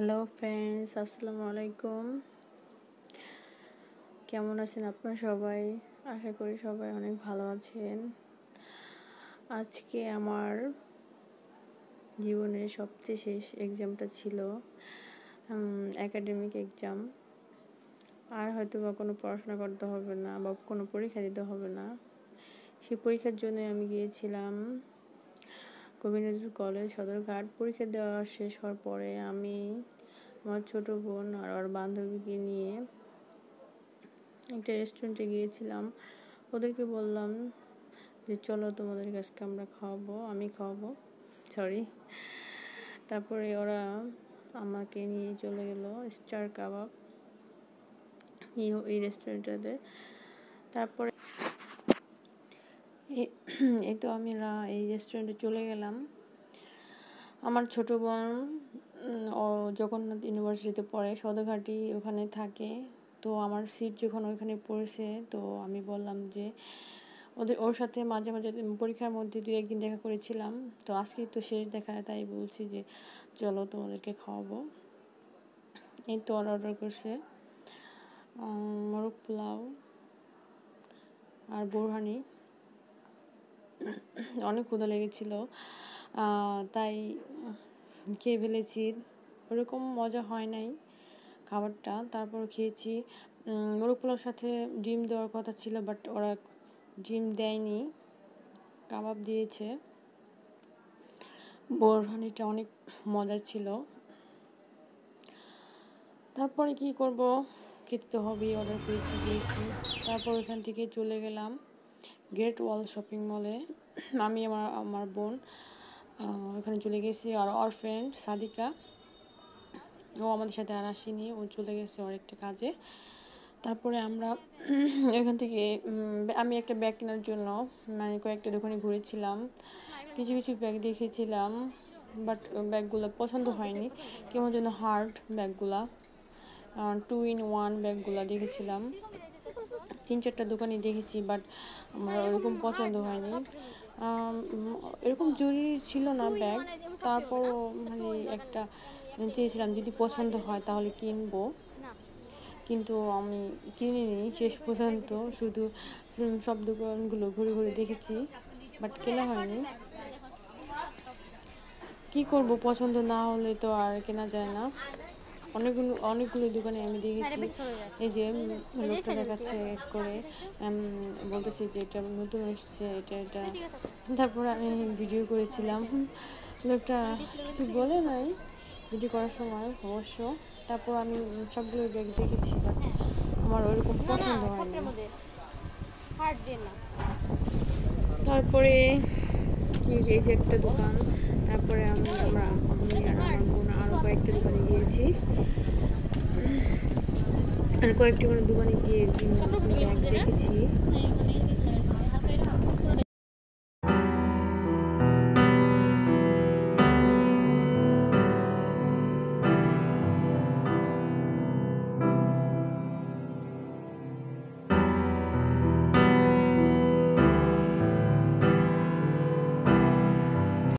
Hello friends আসসালামু আলাইকুম কেমন আছেন আপনারা সবাই? আশা করি সবাই অনেক ভালো আছেন। আজকে আমার জীবনের সবচেয়ে শেষ এক্সামটা ছিল একাডেমিক এক্সাম আর হয়তো বা কোনো পড়াশোনা করতে হবে না বা কোনো পরীক্ষা দিতে হবে না। সেই পরীক্ষার জন্য আমি গিয়েছিলাম গোবিন্দপুর কলেজ সদরঘাট পরীক্ষা দেওয়া শেষ হওয়ার পরে আমি আমার ছোট বোন আর ওর বান্ধবীকে নিয়ে একটা রেস্টুরেন্টে গিয়েছিলাম। ওদেরকে বললাম যে, চলো তোমাদের কাছকে আমরা খাওয়াবো, আমি খাওয়াবো। সরি তারপরে ওরা আমাকে নিয়ে চলে গেল, স্টার কাবাব। এই রেস্টুরেন্টটাতে তারপরে এই তো আমি এই রেস্টুরেন্টে চলে গেলাম। আমার ছোট বোন ও জগন্নাথ ইউনিভার্সিটিতে পড়ে সদরঘাটি ওখানে থাকে। তো আমার সিট যখন ওইখানে পড়েছে, তো আমি বললাম যে, ওদের, ওর সাথে মাঝে মাঝে পরীক্ষার মধ্যে দু একদিন দেখা করেছিলাম। তো আজকে তো শেষ দেখা, তাই বলছি যে, চলো তোমাদেরকে খাওয়াবো। এই তো অর্ডার করছে। মোরগ পোলাও আর বোরহানি। অনেক ক্ষুধা লেগেছিল। তাই খেয়ে ফেলেছি। ওরকম মজা হয় নাই খাবারটা। তারপর খেয়েছি। মোরগ পোলাওর সাথে ডিম দেওয়ার কথা ছিল বাট ওরা ডিম দেয়নি। কাবাব দিয়েছে। বোরহানিটা অনেক মজার ছিল। তারপরে কি করব? খেতে তো হবেই অর্ডার করেছি, দিয়েছি। তারপর ওখান থেকে চলে গেলাম। গ্রেট ওয়াল শপিং মলে আমি আমার আমার বোন ওখানে চলে গেছি আর ওর ফ্রেন্ড সাদিকা, ও আমাদের সাথে আর আসেনি, ও চলে গেছে ওর একটা কাজে। তারপরে আমরা এখান থেকে আমি একটা ব্যাগ কেনার জন্য মানে কয়েকটা দোকানে ঘুরেছিলাম, কিছু কিছু ব্যাগ দেখেছিলাম বাট ব্যাগগুলো পছন্দ হয়নি, কেমন যেন হার্ড ব্যাগগুলা টু ইন ওয়ান ব্যাগগুলো দেখেছিলাম। তিন চারটা দোকানে দেখেছি বাট আমার ওরকম পছন্দ হয়নি। এরকম জরুরি ছিল না ব্যাগ তারপরও মানে একটা চেয়েছিলাম যদি পছন্দ হয় তাহলে কিনবো। কিন্তু আমি কিনিনি, শেষ পর্যন্ত শুধু সব দোকানগুলো ঘুরে ঘুরে দেখেছি বাট কেনা হয়নি। কি করব, পছন্দ না হলে তো আর কেনা যায় না। অনেকগুলো অনেকগুলো দোকানে আমি দেখেছি। এই যে লোকটা দেখাচ্ছে করে বলতেছি যে এটা নতুন এসছে এটা এটা। তারপরে আমি ভিডিও করেছিলাম। লোকটা কিছু বলে নাই ভিডিও করার সময় অবশ্য। তারপর আমি সবগুলো ব্যাগ দেখেছি বাট আমার ওইরকম পছন্দ হয়নি। তারপরে কি এই যে একটা দোকান। তারপরে আমি আমরা আমি আর আমার বোন আরও কয়েকটা দোকানে গিয়েছি আর কয়েকটি মানে দোকানে গিয়ে দেখেছি।